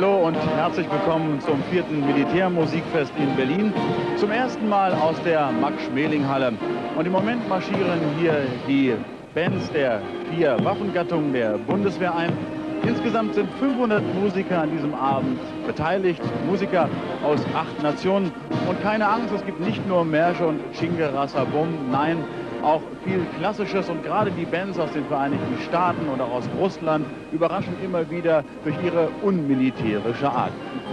hallo und herzlich willkommen zum vierten Militärmusikfest in Berlin. Zum ersten Mal aus der Max-Schmeling-Halle. Und im Moment marschieren hier die Bands der vier Waffengattungen der Bundeswehr ein. Insgesamt sind 500 Musiker an diesem Abend beteiligt, Musiker aus acht Nationen. Und keine Angst, es gibt nicht nur Märsche und Chingerasa Bum, nein, auch viel Klassisches und gerade die Bands aus den Vereinigten Staaten oder aus Russland überraschen immer wieder durch ihre unmilitärische Art.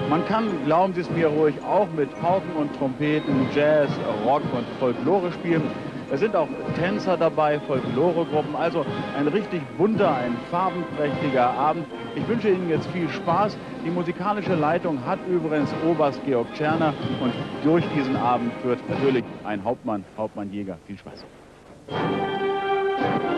Man kann, glauben Sie es mir ruhig, auch mit Pauken und Trompeten Jazz, Rock und Folklore spielen. Es sind auch Tänzer dabei, Folkloregruppen, also ein richtig bunter, ein farbenprächtiger Abend. Ich wünsche Ihnen jetzt viel Spaß. Die musikalische Leitung hat übrigens Oberst Georg Tscherner und durch diesen Abend führt natürlich ein Hauptmann, Hauptmann Jäger. Viel Spaß. やった!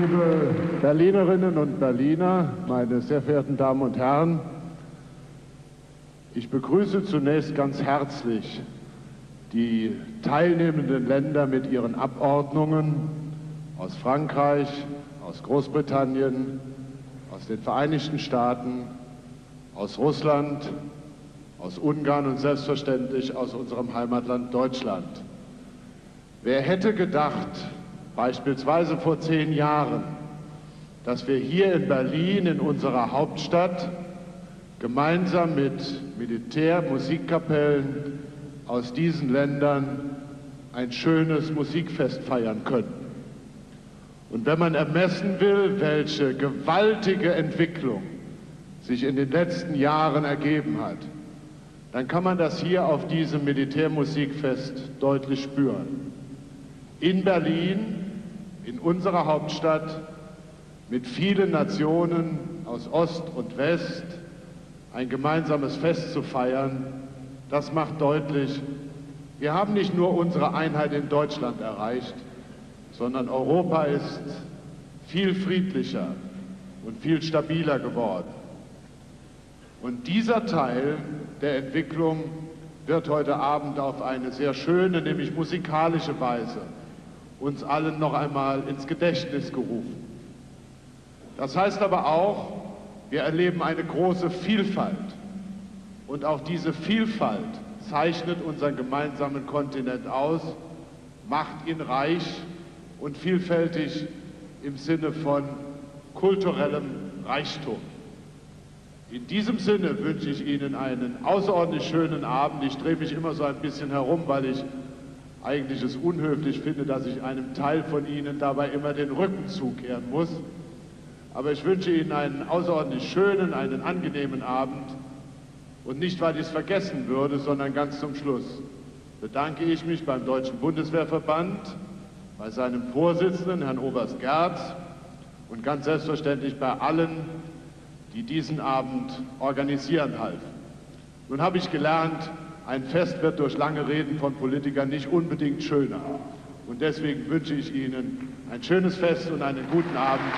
Liebe Berlinerinnen und Berliner, meine sehr verehrten Damen und Herren, ich begrüße zunächst ganz herzlich die teilnehmenden Länder mit ihren Abordnungen aus Frankreich, aus Großbritannien, aus den Vereinigten Staaten, aus Russland, aus Ungarn und selbstverständlich aus unserem Heimatland Deutschland. Wer hätte gedacht, beispielsweise vor zehn Jahren, dass wir hier in Berlin, in unserer Hauptstadt, gemeinsam mit Militärmusikkapellen aus diesen Ländern ein schönes Musikfest feiern können. Und wenn man ermessen will, welche gewaltige Entwicklung sich in den letzten Jahren ergeben hat, dann kann man das hier auf diesem Militärmusikfest deutlich spüren. In Berlin in unserer Hauptstadt mit vielen Nationen aus Ost und West ein gemeinsames Fest zu feiern, das macht deutlich, wir haben nicht nur unsere Einheit in Deutschland erreicht, sondern Europa ist viel friedlicher und viel stabiler geworden. Und dieser Teil der Entwicklung wird heute Abend auf eine sehr schöne, nämlich musikalische Weise uns allen noch einmal ins Gedächtnis gerufen. Das heißt aber auch, wir erleben eine große Vielfalt. Und auch diese Vielfalt zeichnet unseren gemeinsamen Kontinent aus, macht ihn reich und vielfältig im Sinne von kulturellem Reichtum. In diesem Sinne wünsche ich Ihnen einen außerordentlich schönen Abend. Ich drehe mich immer so ein bisschen herum, weil ich eigentlich es unhöflich finde, dass ich einem Teil von Ihnen dabei immer den Rücken zukehren muss. Aber ich wünsche Ihnen einen außerordentlich schönen, einen angenehmen Abend. Und nicht, weil ich es vergessen würde, sondern ganz zum Schluss bedanke ich mich beim Deutschen Bundeswehrverband, bei seinem Vorsitzenden, Herrn Oberst Gerz, und ganz selbstverständlich bei allen, die diesen Abend organisieren halfen. Nun habe ich gelernt, ein Fest wird durch lange Reden von Politikern nicht unbedingt schöner. Und deswegen wünsche ich Ihnen ein schönes Fest und einen guten Abend.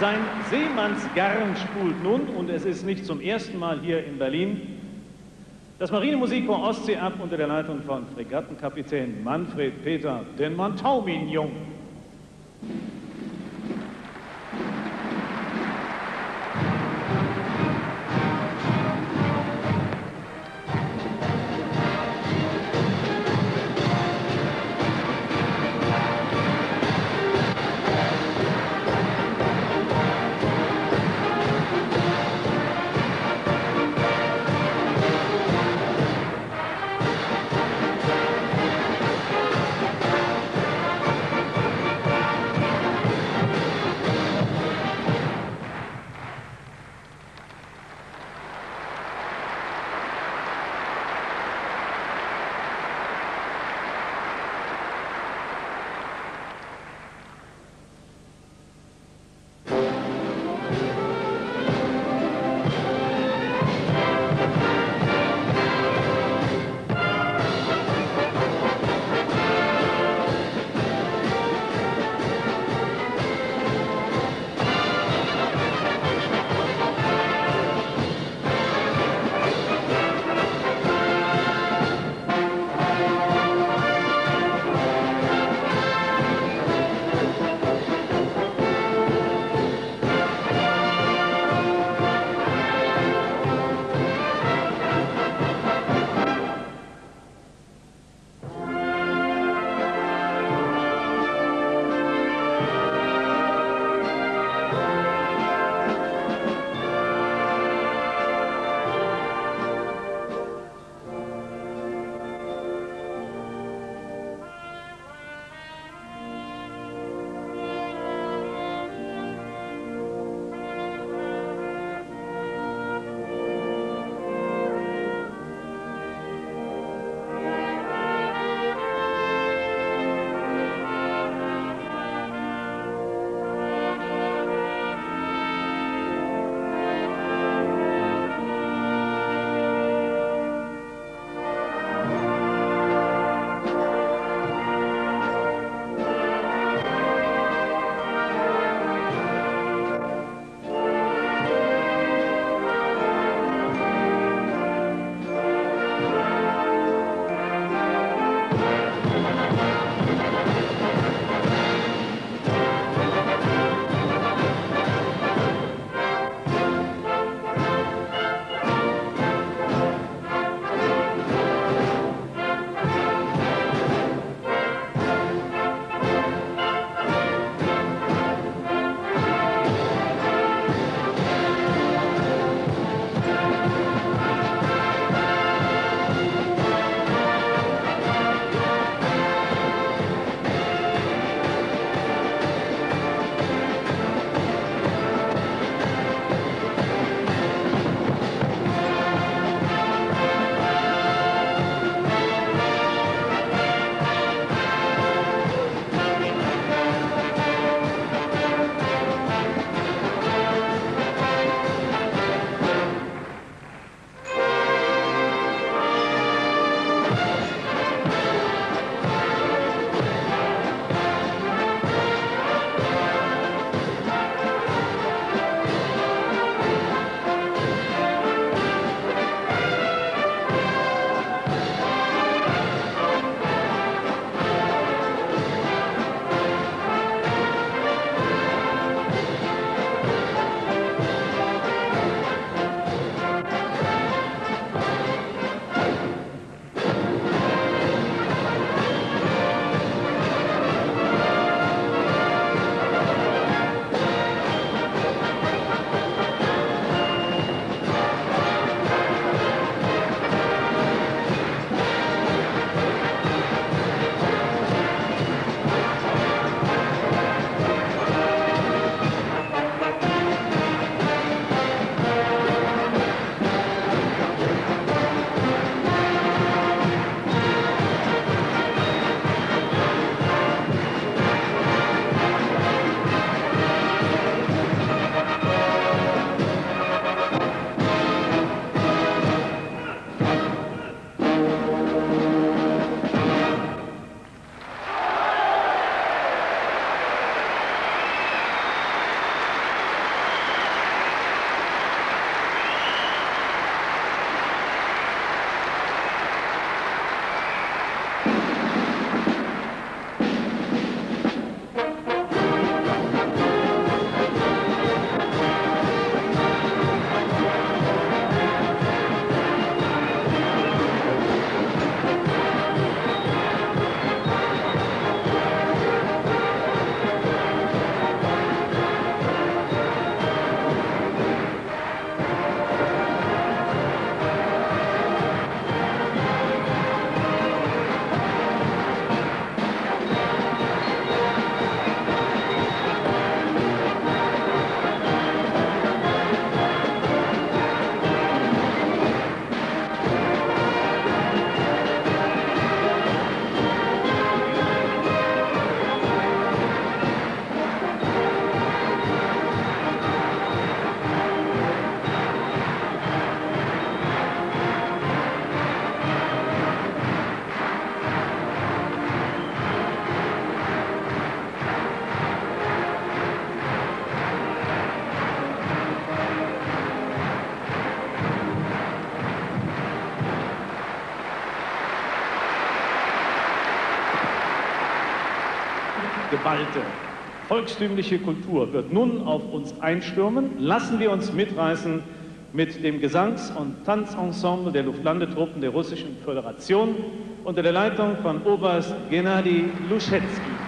Sein Seemannsgarn spult nun, und es ist nicht zum ersten Mal hier in Berlin, das Marinemusikkorps Ostsee ab unter der Leitung von Fregattenkapitän Manfred Peter den Montaumin-Jung. Geballte volkstümliche Kultur wird nun auf uns einstürmen. Lassen wir uns mitreißen mit dem Gesangs- und Tanzensemble der Luftlandetruppen der Russischen Föderation unter der Leitung von Oberst Gennady Luschetsky.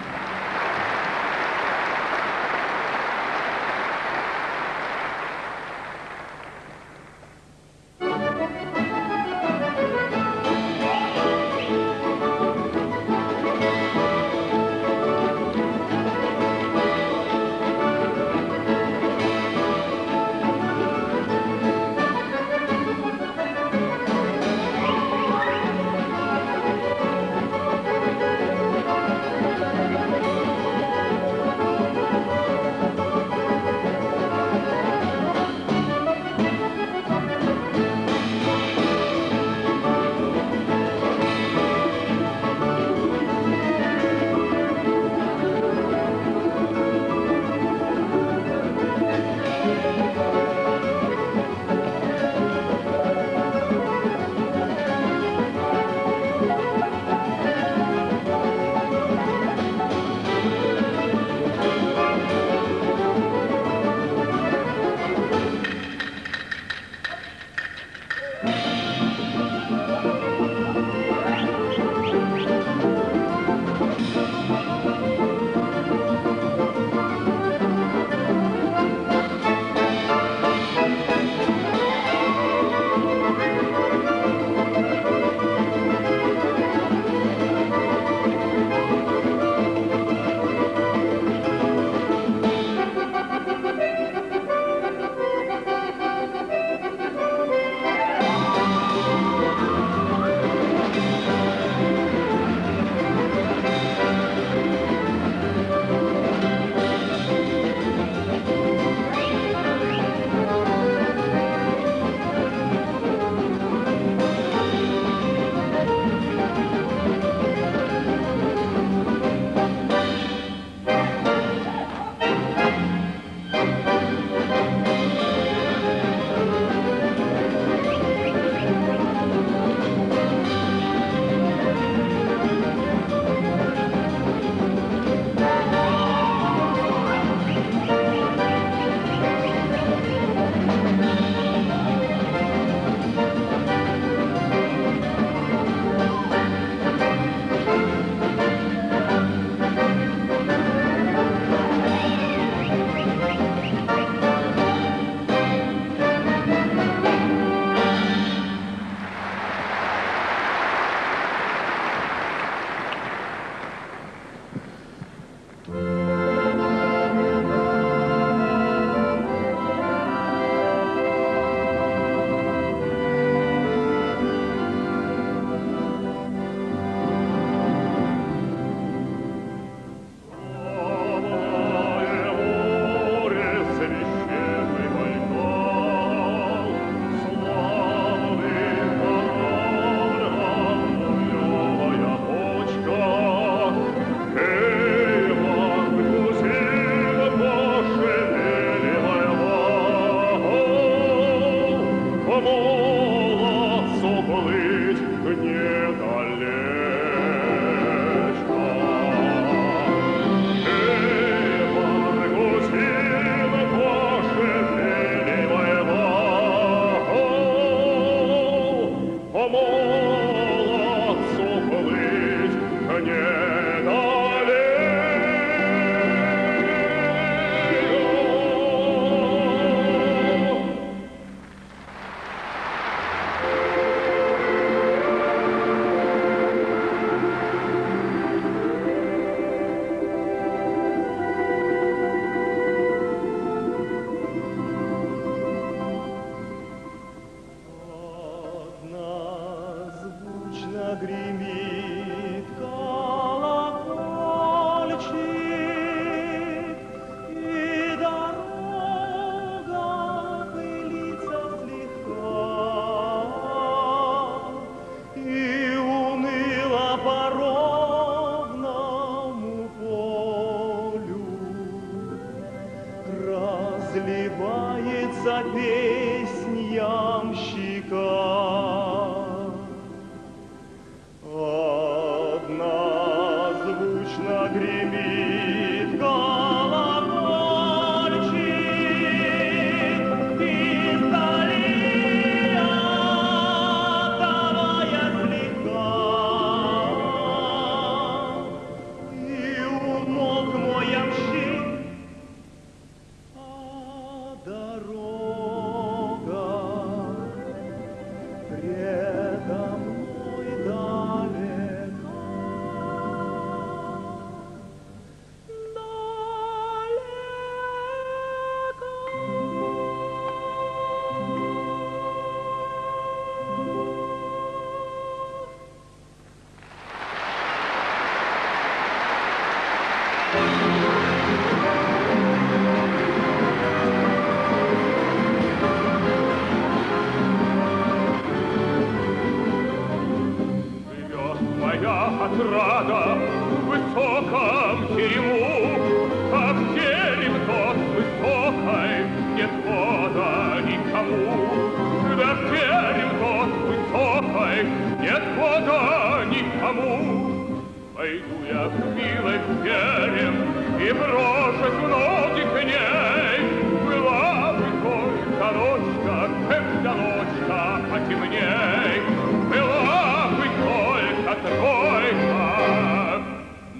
Ну я к белым берегам и брошу кнутик ней. Была бы только ночька, только эм, ночька по тебе. Была бы только тройка,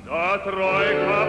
да тройка.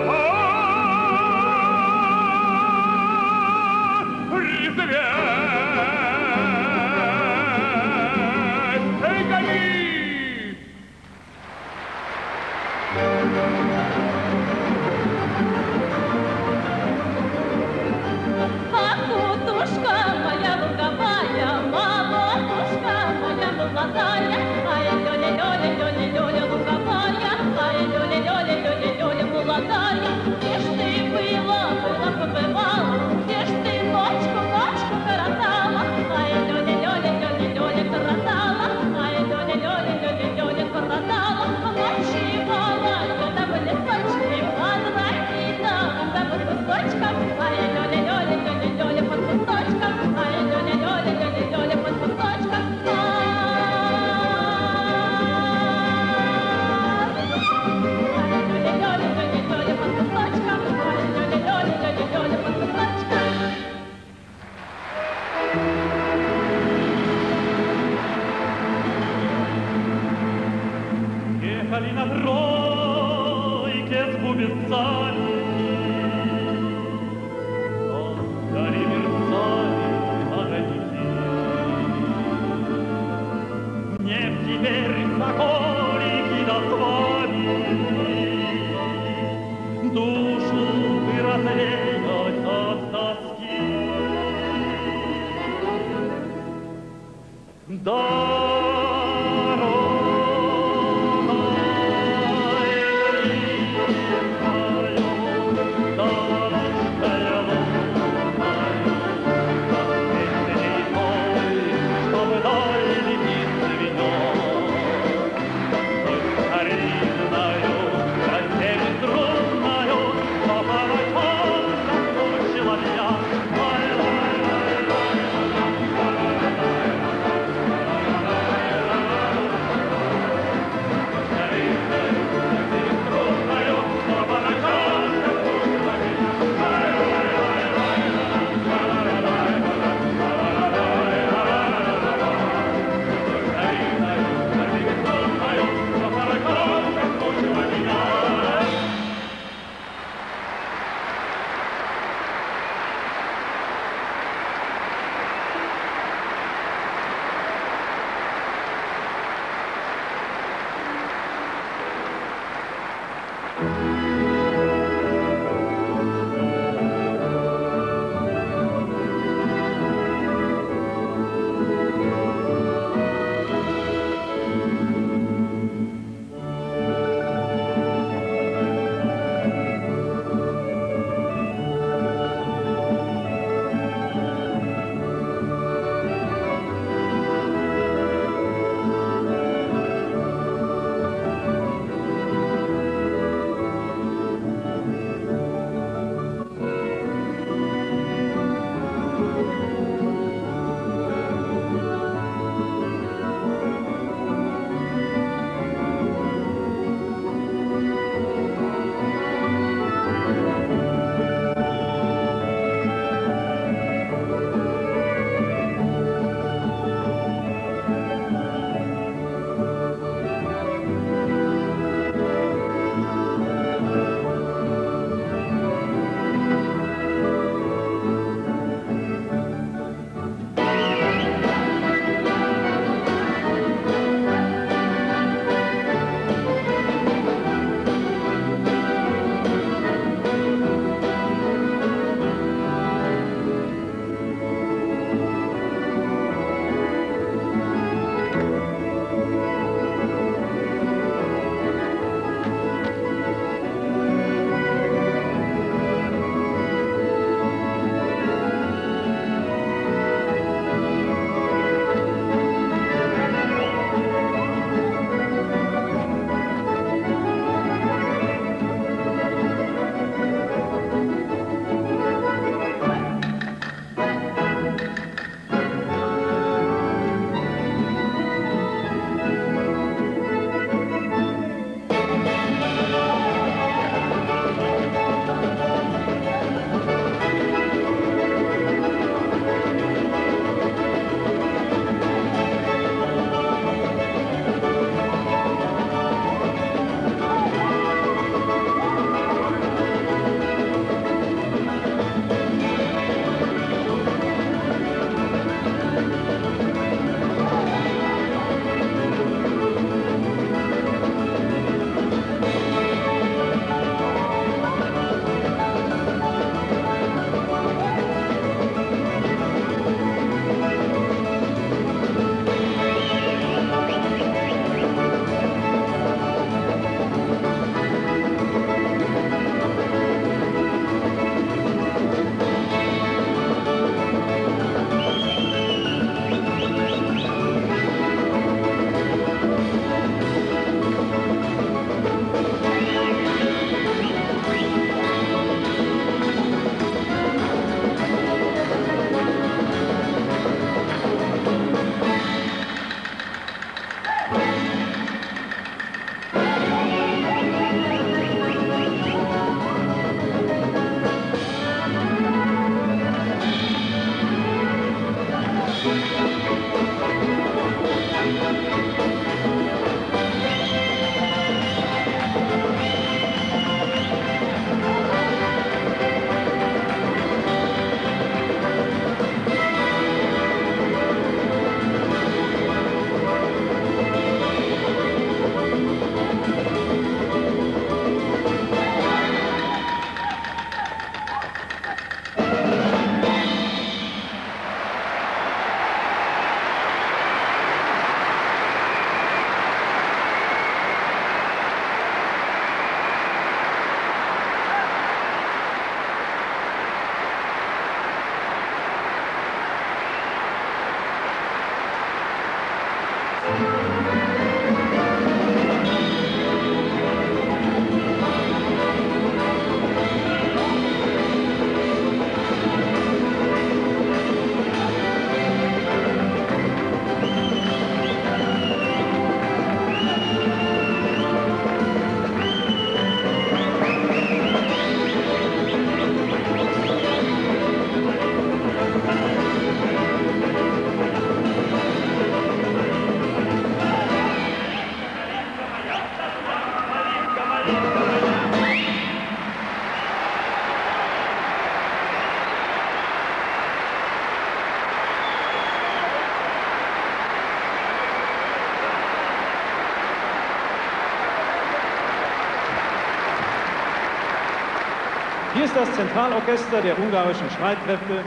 Das Zentralorchester der ungarischen Streitkräfte.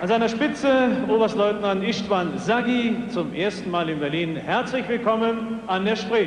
An seiner Spitze Oberstleutnant Istvan Sagi, zum ersten Mal in Berlin. Herzlich willkommen an der Spree.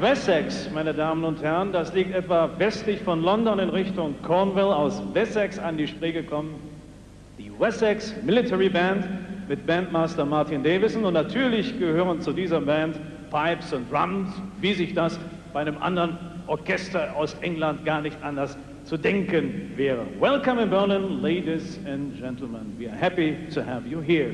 Wessex, meine Damen und Herren. Das liegt etwa westlich von London in Richtung Cornwall, aus Wessex an die Spree gekommen. Die Wessex Military Band mit Bandmaster Martin Davison. Und natürlich gehören zu dieser Band Pipes und Drums, wie sich das bei einem anderen Orchester aus England gar nicht anders zu denken wäre. Welcome in Berlin, ladies and gentlemen. We are happy to have you here.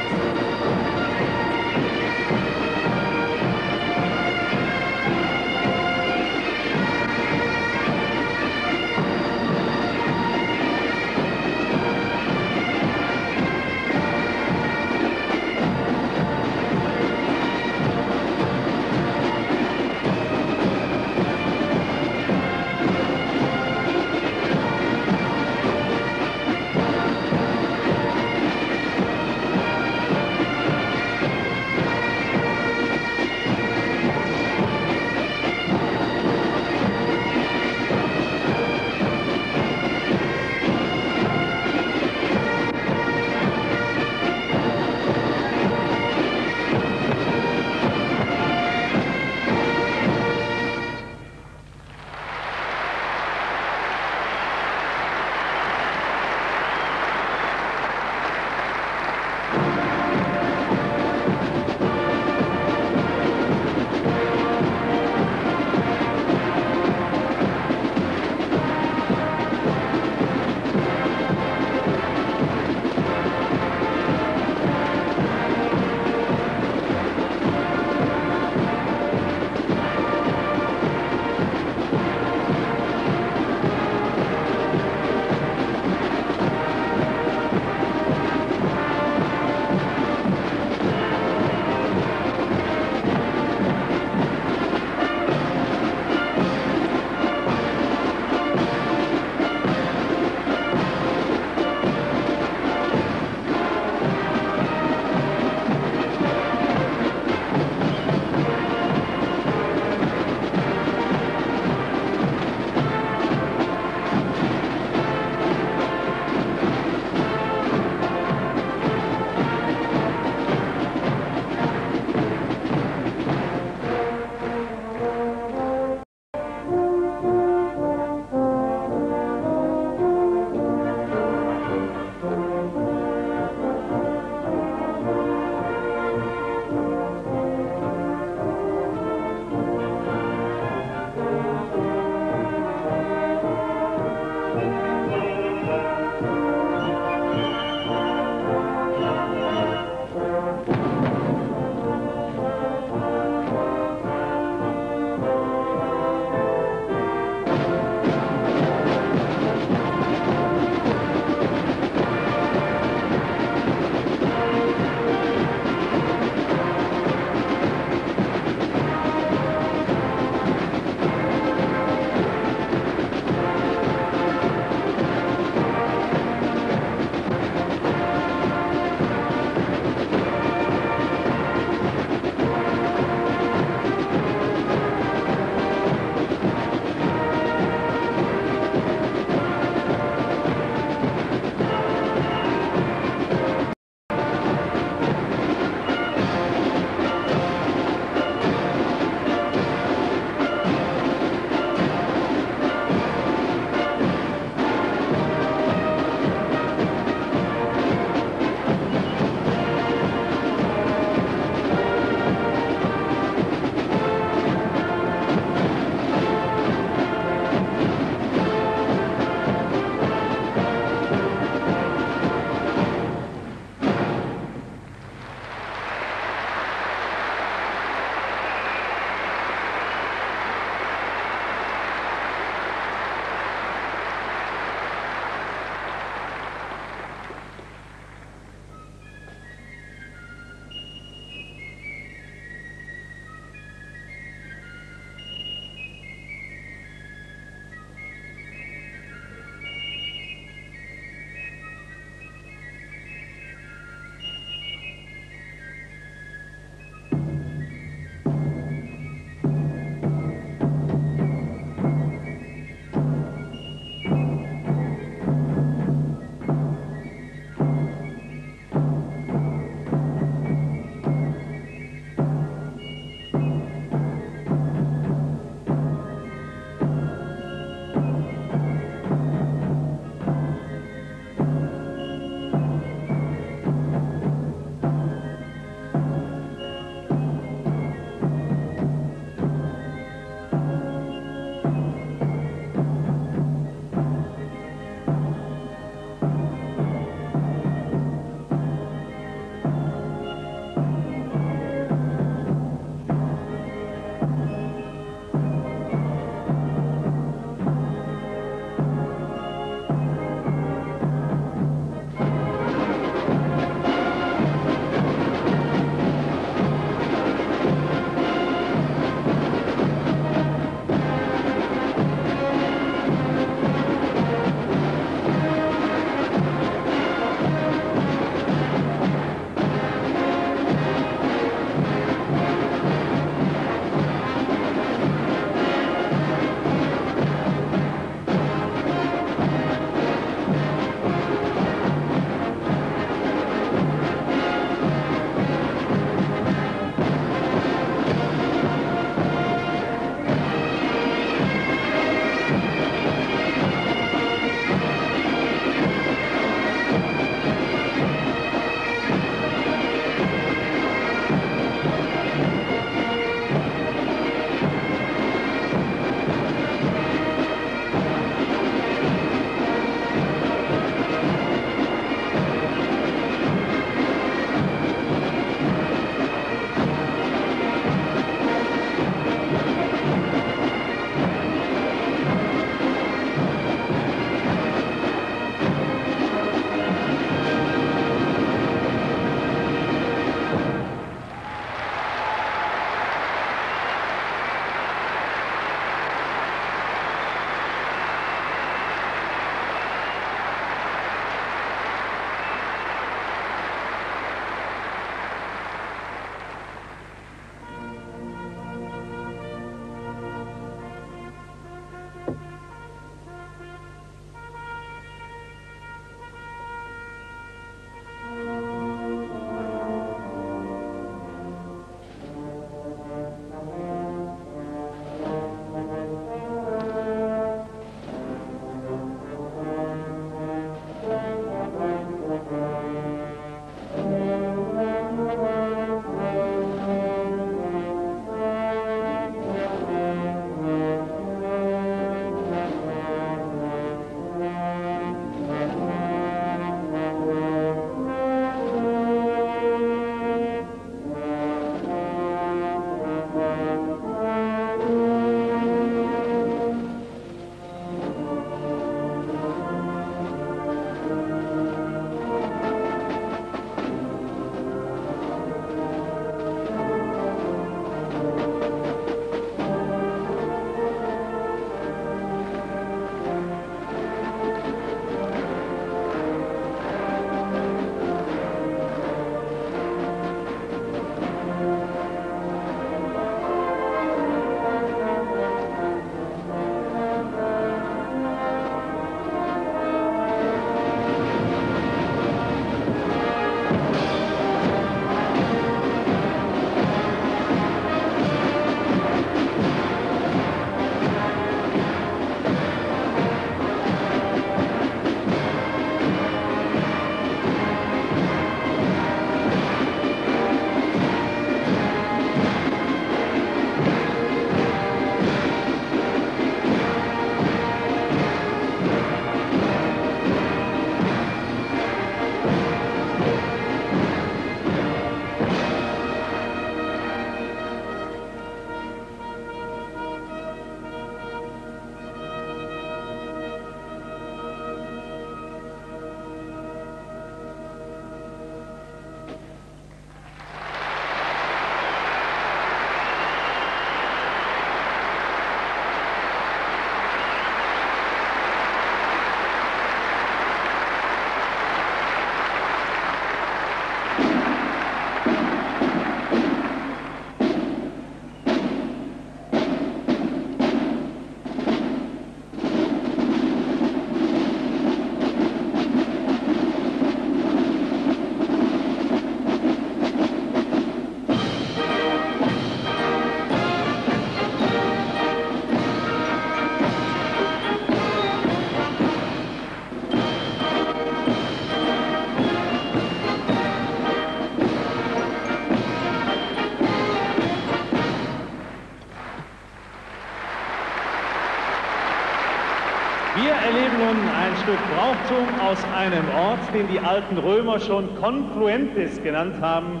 Stück Brauchtum aus einem Ort, den die alten Römer schon Confluentis genannt haben,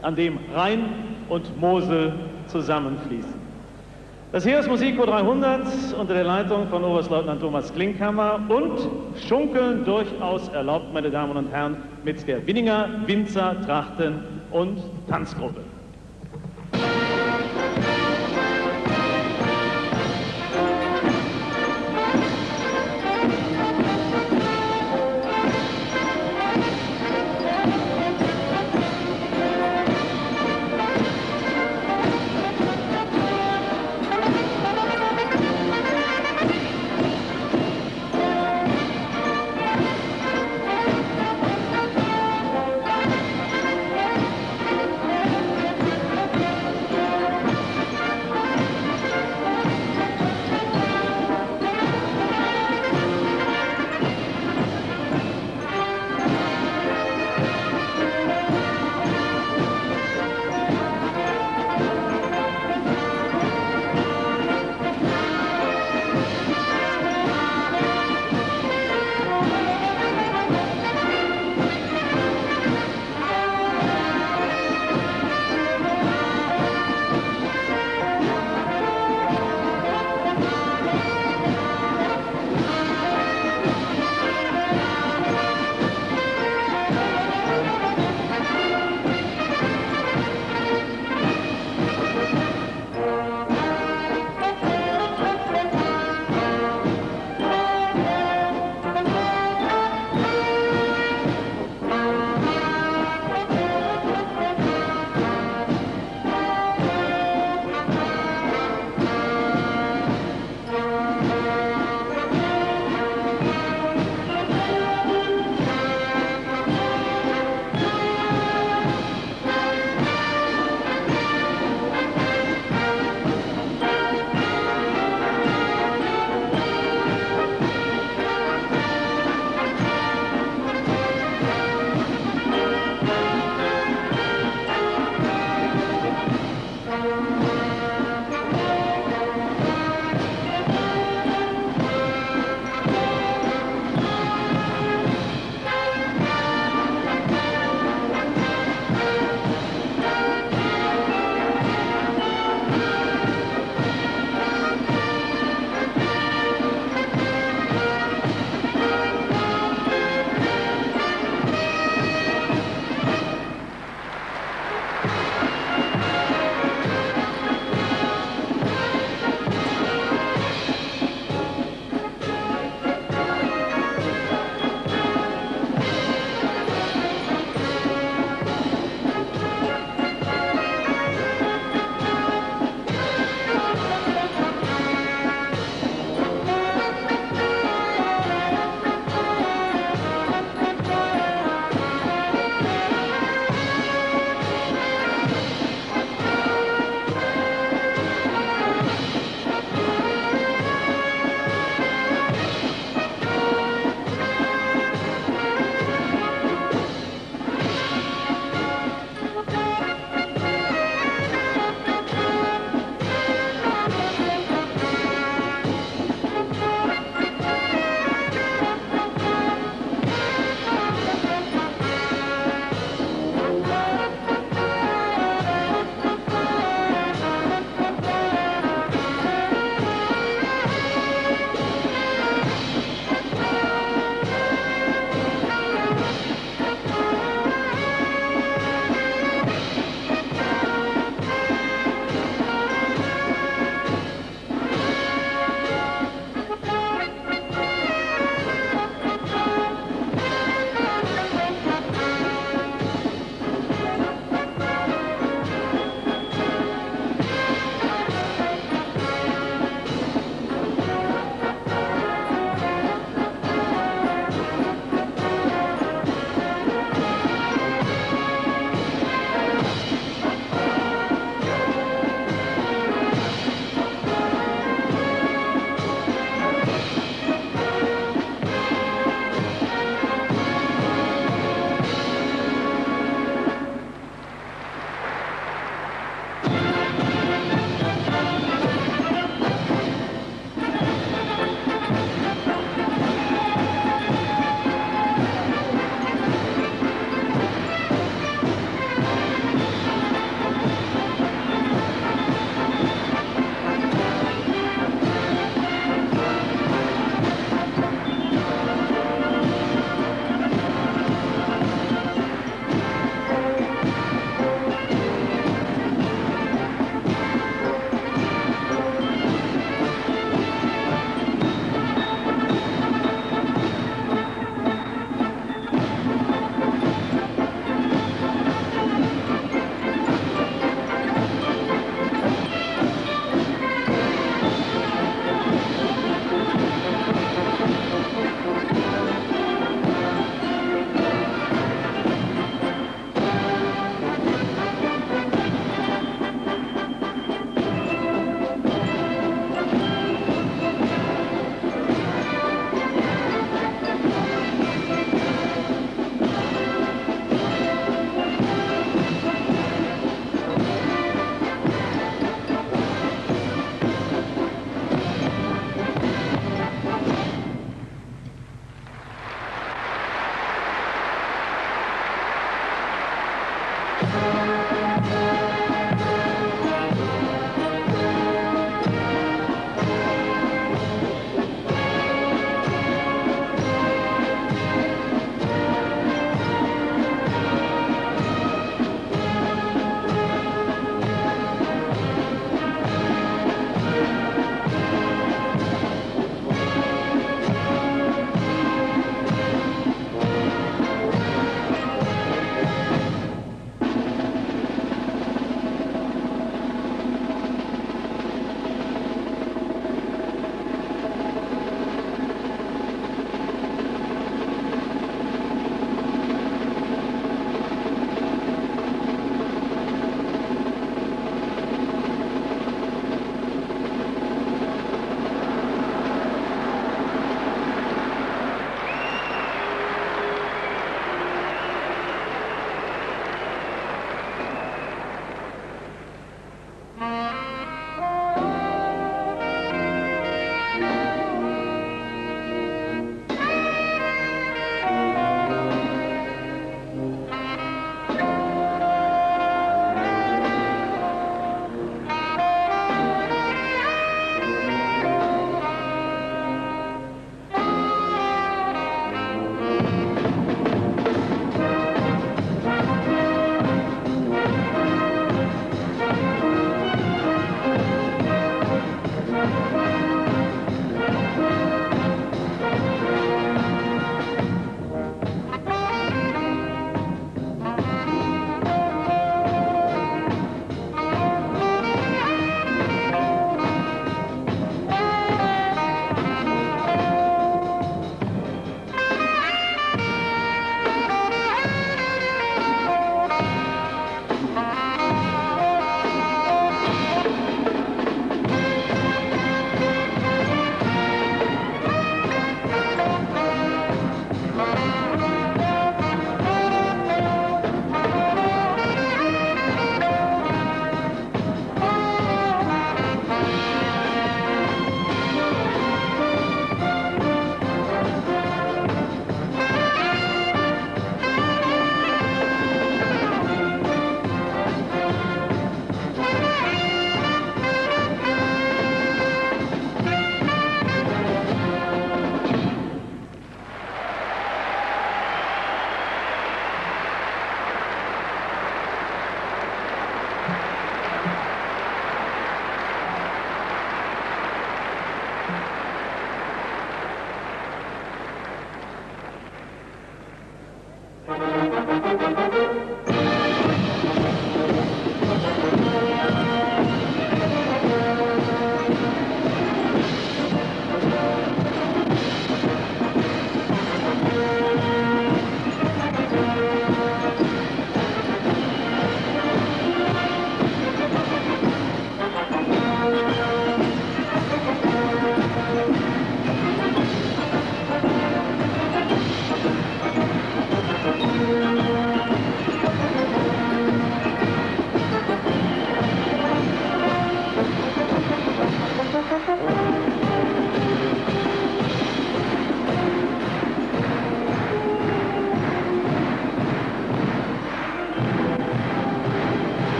an dem Rhein und Mosel zusammenfließen. Das Heeresmusikchor 300 unter der Leitung von Oberstleutnant Thomas Klinkhammer und Schunkeln durchaus erlaubt, meine Damen und Herren, mit der Winninger Winzer Trachten und Tanzgruppe.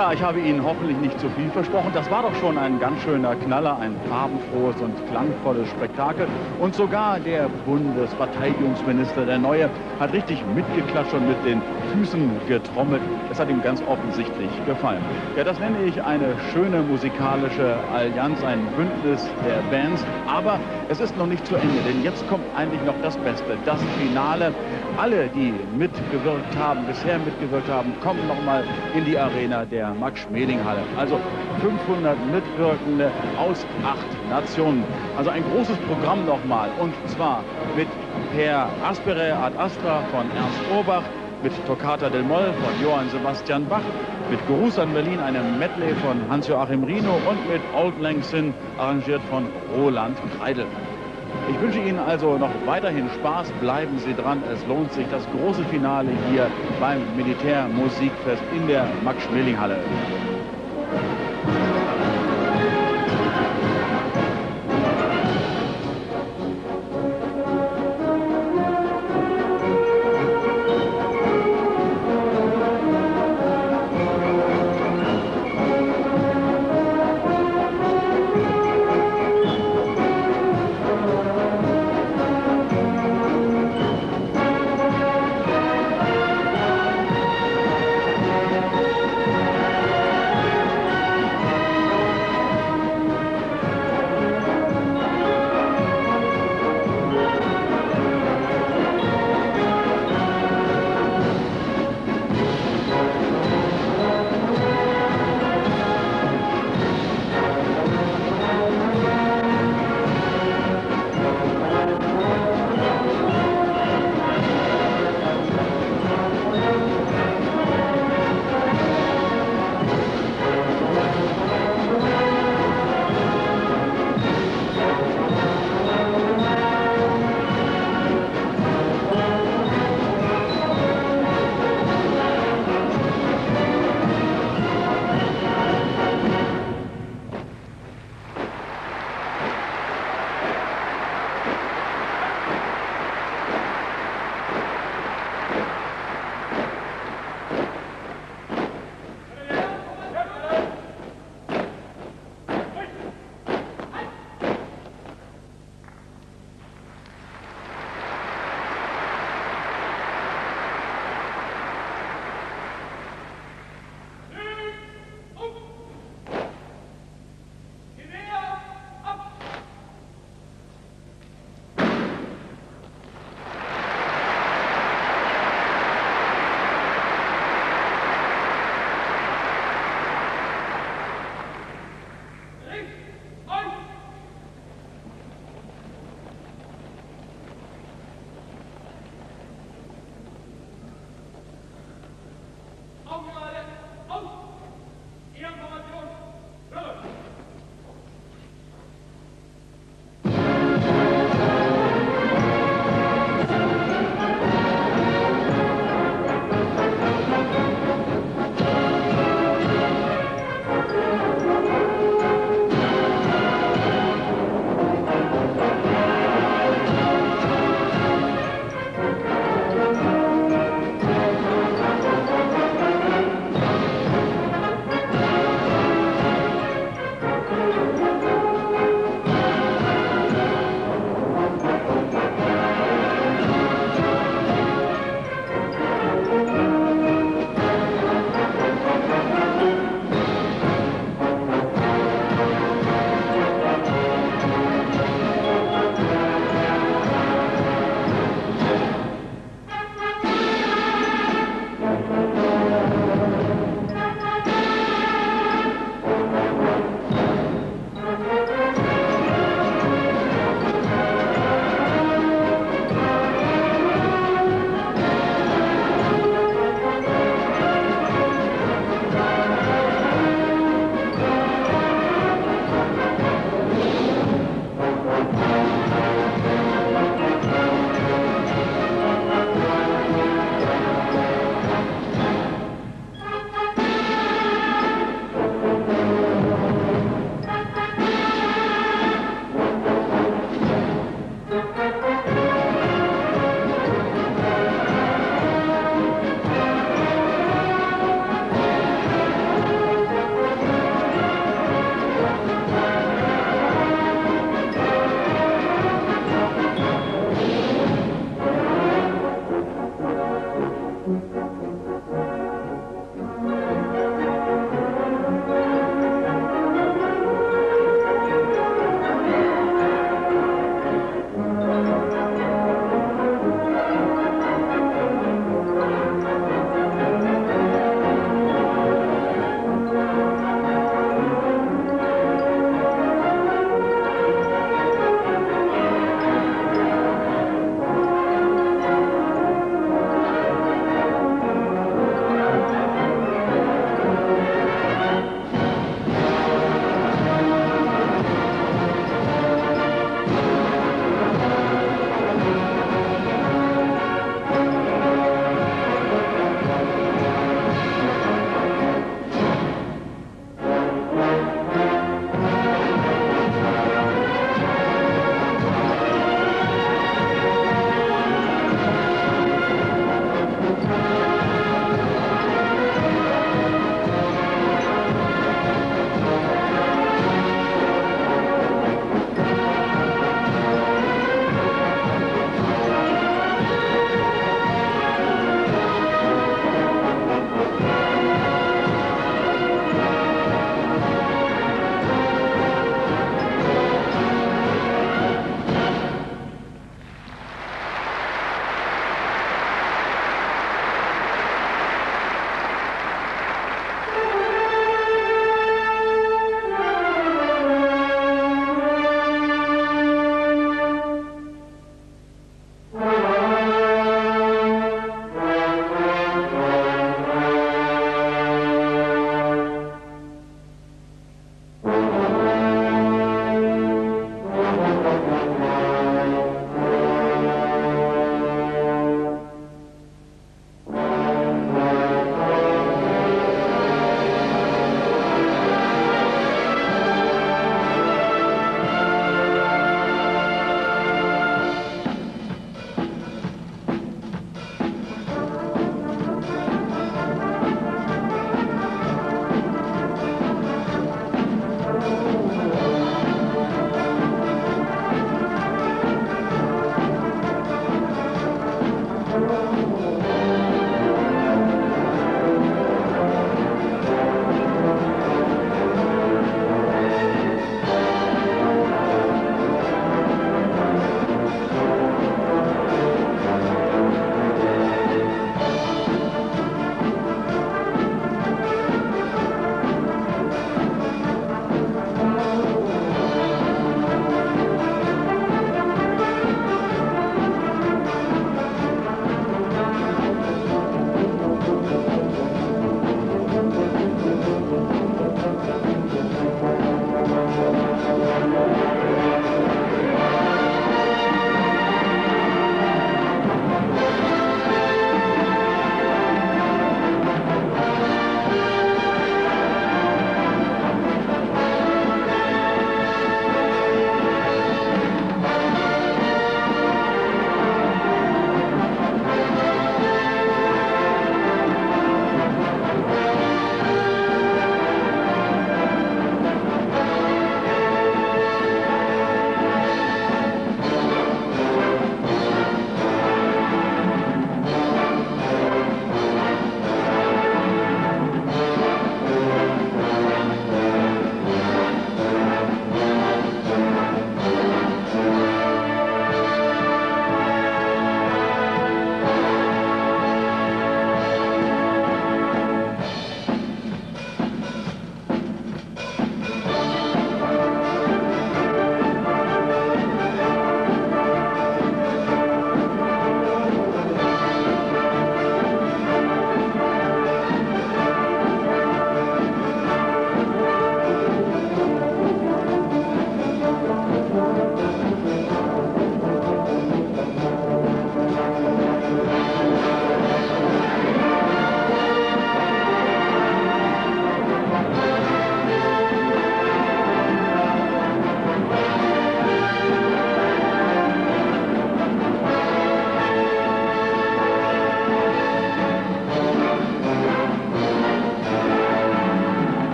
Ja, ich habe Ihnen hoffentlich nicht zu viel versprochen. Das war doch schon ein ganz schöner Knaller, ein farbenfrohes und klangvolles Spektakel. Und sogar der Bundesverteidigungsminister, der Neue, hat richtig mitgeklatscht und mit den Füßen getrommelt. Es hat ihm ganz offensichtlich gefallen. Ja, das nenne ich eine schöne musikalische Allianz, ein Bündnis der Bands. Aber es ist noch nicht zu Ende, denn jetzt kommt eigentlich noch das Beste, das Finale. Alle, die mitgewirkt haben, bisher mitgewirkt haben, kommen nochmal in die Arena der Max-Schmeling-Halle. Also 500 Mitwirkende aus acht Nationen. Also ein großes Programm nochmal. Und zwar mit Per Aspere ad Astra von Ernst Urbach, mit Toccata del Moll von Johann Sebastian Bach, mit Gerusan Berlin einem Medley von Hans-Joachim Rino und mit Old Lang Syne arrangiert von Roland Kreidel. Ich wünsche Ihnen also noch weiterhin Spaß. Bleiben Sie dran. Es lohnt sich. Das große Finale hier beim Militärmusikfest in der Max-Schmeling-Halle.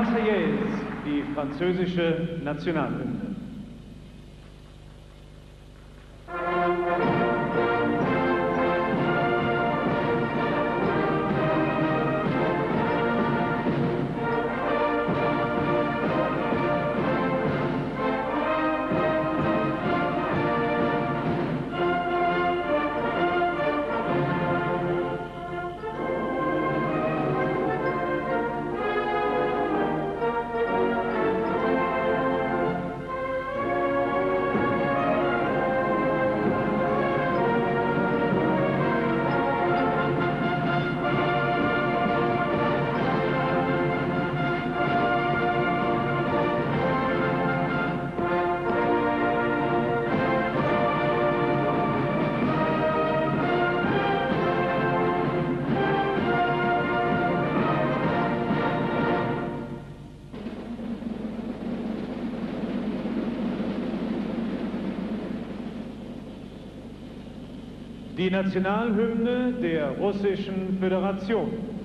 Marseillaise, die französische Nationalhymne. Die Nationalhymne der Russischen Föderation.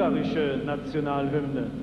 Ungarische Nationalhymne.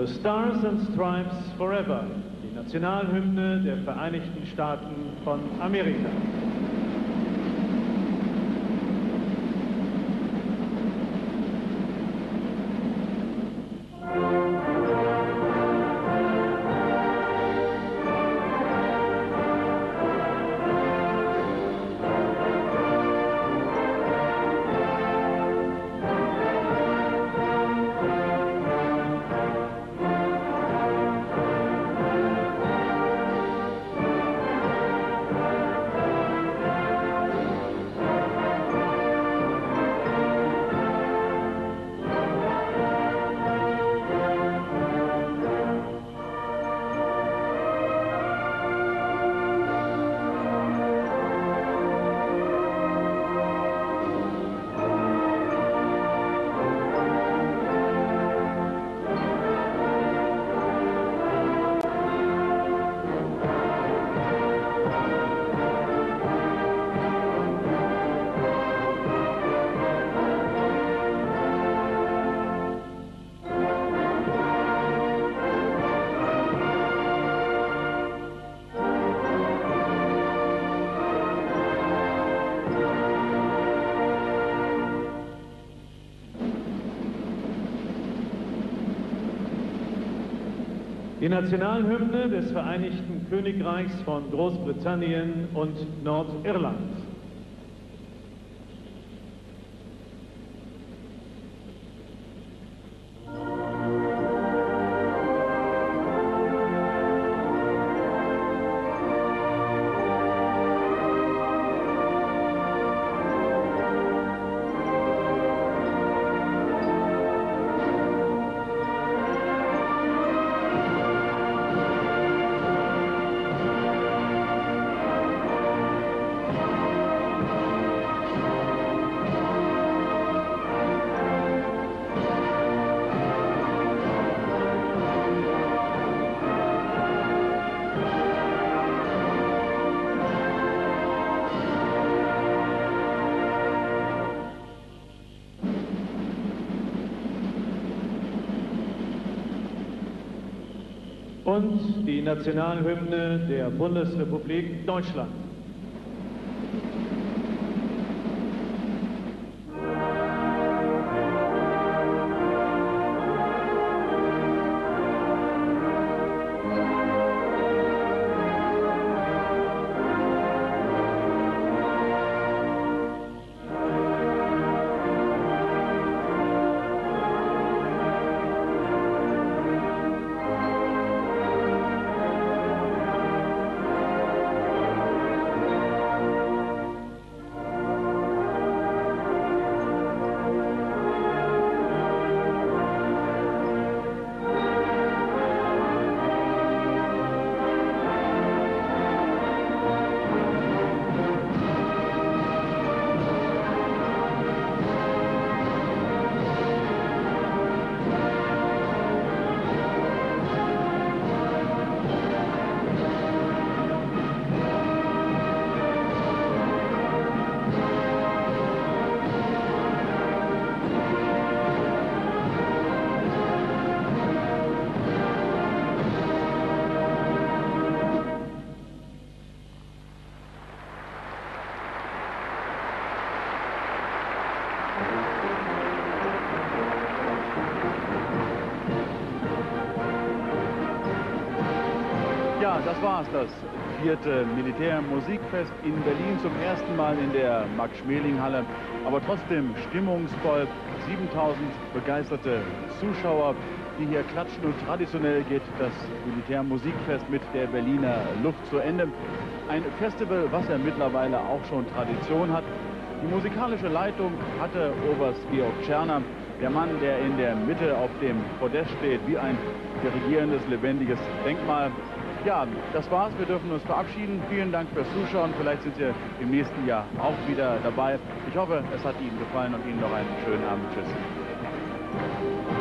The Stars and Stripes Forever, die Nationalhymne der Vereinigten Staaten von Amerika. Die Nationalhymne des Vereinigten Königreichs von Großbritannien und Nordirland. Die Nationalhymne der Bundesrepublik Deutschland. Das war's, das vierte Militärmusikfest in Berlin zum ersten Mal in der Max-Schmeling-Halle. Aber trotzdem stimmungsvoll, 7000 begeisterte Zuschauer, die hier klatschen und traditionell geht das Militärmusikfest mit der Berliner Luft zu Ende. Ein Festival, was ja mittlerweile auch schon Tradition hat. Die musikalische Leitung hatte Oberst Georg Tscherner, der Mann, der in der Mitte auf dem Podest steht, wie ein dirigierendes, lebendiges Denkmal. Ja, das war's. Wir dürfen uns verabschieden. Vielen Dank fürs Zuschauen. Vielleicht sind Sie im nächsten Jahr auch wieder dabei. Ich hoffe, es hat Ihnen gefallen und Ihnen noch einen schönen Abend. Tschüss.